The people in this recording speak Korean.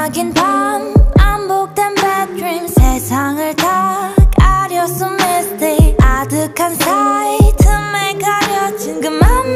기나긴 밤 안복된 bad dream 세상을 다 가렸어 misty. 아득한 사이 틈에 가려진 그맘.